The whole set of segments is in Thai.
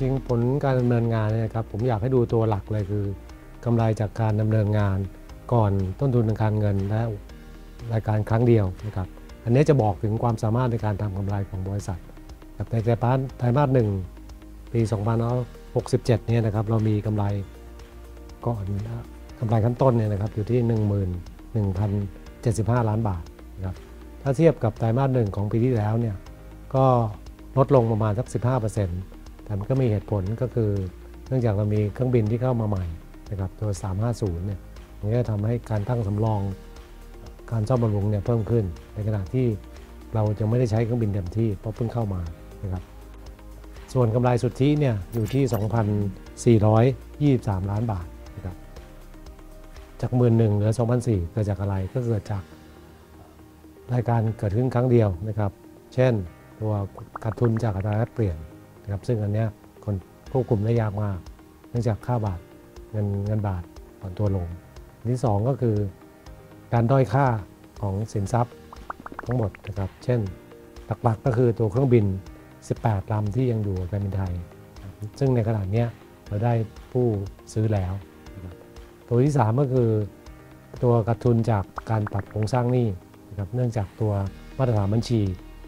จริงผลการดำเนินงานเนี่ยครับผมอยากให้ดูตัวหลักเลยคือกำไรจากการดำเนินงานก่อนต้นทุนทางการเงินและรายการครั้งเดียวนะครับอันนี้จะบอกถึงความสามารถในการทำกำไรของบริษัทครับในไตรมาสไตรมาสหนึ่งปี2567เนี่ยนะครับเรามีกำไรก่อนกำไรขั้นต้นเนี่ยนะครับอยู่ที่ 11,075 ล้านบาทนะครับถ้าเทียบกับไตรมาสหนึ่งของปีที่แล้วเนี่ยก็ลดลงประมาณสัก 15% แต่มันก็มีเหตุผลก็คือ เนื่องจากเรามีเครื่องบินที่เข้ามาใหม่นะครับตัว 350 เนี่ยมันก็จะทำให้การตั้งสำรอง การซ่อมบำรุงเนี่ยเพิ่มขึ้น ในขณะที่เราจะไม่ได้ใช้เครื่องบินเต็มที่เพราะเพิ่งเข้ามานะครับส่วนกำไรสุทธิเนี่ยอยู่ที่ 2,423 ล้านบาทนะครับจากหมื่นหนึ่งเหลือ2,004เกิดจากอะไรก็เกิดจากรายการเกิดขึ้นครั้งเดียวนะครับ เช่นตัวขาดทุนจากอัตราแลกเปลี่ยน นะครับซึ่งอันนี้คนควบคุมได้ยากมาก เนื่องจากค่าบาทเงินเงินบาทอ่อนตัวลง ที่ 2 ก็คือการด้อยค่าของสินทรัพย์ทั้งหมดนะครับ เช่นหลักๆก็คือตัวเครื่องบิน 18ลำที่ยังอยู่กับการบินไทย ซึ่งในขณะนี้เราได้ผู้ซื้อแล้ว ตัวที่ 3 ก็คือ ตัวขาดทุนจากการปรับโครงสร้างหนี้นะครับเนื่องจากตัวมาตรฐานบัญชี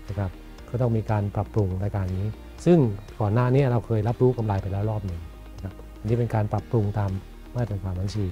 นะครับก็ต้องมีการปรับปรุงรายการนี้ ซึ่งก่อนหน้านี้เราเคยรับรู้กำไรไปแล้วรอบหนึ่งนะอันนี้เป็นการปรับปรุงตามมาตรฐานบัญชี